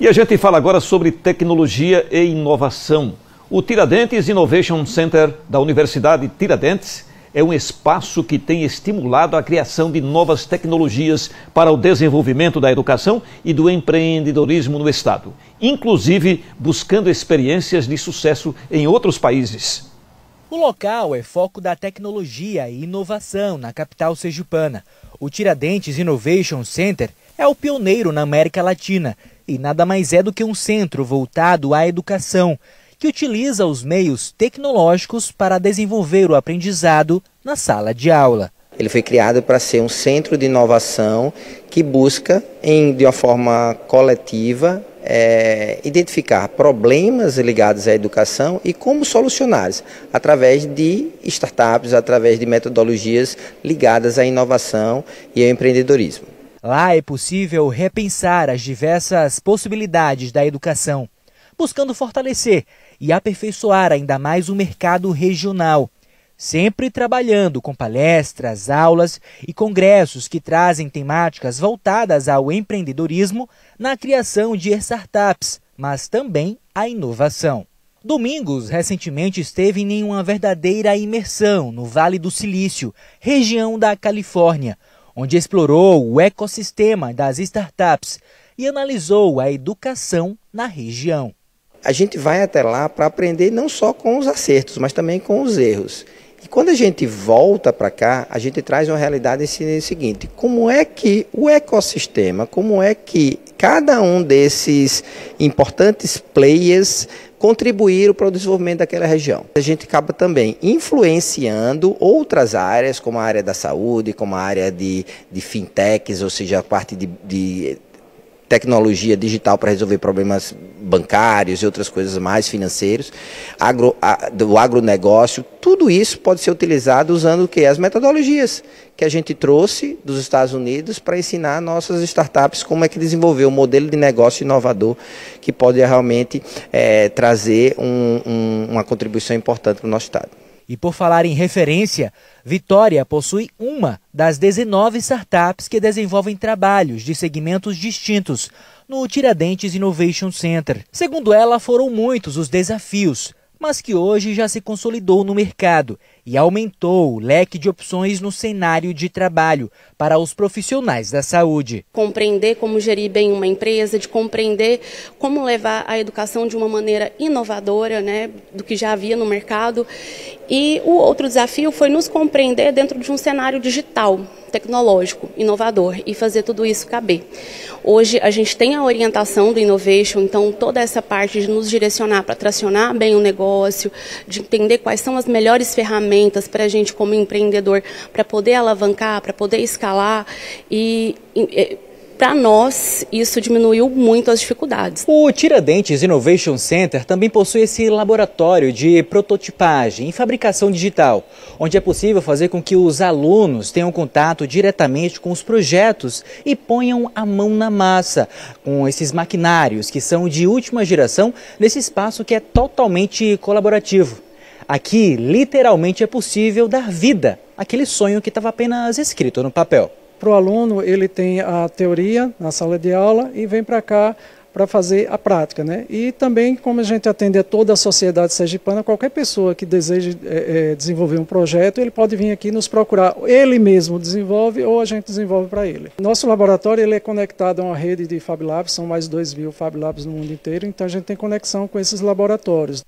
E a gente fala agora sobre tecnologia e inovação. O Tiradentes Innovation Center da Universidade Tiradentes é um espaço que tem estimulado a criação de novas tecnologias para o desenvolvimento da educação e do empreendedorismo no Estado, inclusive buscando experiências de sucesso em outros países. O local é foco da tecnologia e inovação na capital sergipana. O Tiradentes Innovation Center é o pioneiro na América Latina e nada mais é do que um centro voltado à educação que utiliza os meios tecnológicos para desenvolver o aprendizado na sala de aula. Ele foi criado para ser um centro de inovação que busca, em, de uma forma coletiva, é, identificar problemas ligados à educação e como solucioná-los, através de startups, através de metodologias ligadas à inovação e ao empreendedorismo. Lá é possível repensar as diversas possibilidades da educação, buscando fortalecer e aperfeiçoar ainda mais o mercado regional, sempre trabalhando com palestras, aulas e congressos que trazem temáticas voltadas ao empreendedorismo na criação de startups, mas também à inovação. Domingos recentemente esteve em uma verdadeira imersão no Vale do Silício, região da Califórnia, onde explorou o ecossistema das startups e analisou a educação na região a gente vai até lá para aprender não só com os acertos, mas também com os erros. E quando a gente volta para cá, a gente traz uma realidade seguinte: como é que o ecossistema, como é que cada um desses importantes players contribuíram para o desenvolvimento daquela região. A gente acaba também influenciando outras áreas, como a área da saúde, como a área de, de fintechs, ou seja, a parte de, de tecnologia digital para resolver problemas bancários e outras coisas mais financeiros, agro, a, do agronegócio, tudo isso pode ser utilizado usando o que? As metodologias que a gente trouxe dos Estados Unidos para ensinar nossas startups como é que desenvolver um modelo de negócio inovador que pode realmente é, trazer um, um, uma contribuição importante para o nosso Estado. E por falar em referência, Vitória possui uma das 19 startups que desenvolvem trabalhos de segmentos distintos no Tiradentes Innovation Center. Segundo ela, foram muitos os desafios, mas que hoje já se consolidou no mercado e aumentou o leque de opções no cenário de trabalho para os profissionais da saúde. Compreender como gerir bem uma empresa, de compreender como levar a educação de uma maneira inovadora, né, do que já havia no mercado. E o outro desafio foi nos compreender dentro de um cenário digital, tecnológico, inovador e fazer tudo isso caber. Hoje a gente tem a orientação do Innovation, então toda essa parte de nos direcionar para tracionar bem o negócio, de entender quais são as melhores ferramentas para a gente como empreendedor, para poder alavancar, para poder escalar e, e para nós, isso diminuiu muito as dificuldades. O Tiradentes Innovation Center também possui esse laboratório de prototipagem e fabricação digital, onde é possível fazer com que os alunos tenham contato diretamente com os projetos e ponham a mão na massa com esses maquinários que são de última geração nesse espaço que é totalmente colaborativo. Aqui, literalmente, é possível dar vida àquele sonho que estava apenas escrito no papel. Para o aluno, ele tem a teoria na sala de aula e vem para cá para fazer a prática. Né? E também, como a gente atende a toda a sociedade sergipana, qualquer pessoa que deseje é, é, desenvolver um projeto, ele pode vir aqui nos procurar. Ele mesmo desenvolve ou a gente desenvolve para ele. Nosso laboratório ele é conectado a uma rede de Fab Labs, são mais de 2 mil Fab Labs no mundo inteiro, então a gente tem conexão com esses laboratórios.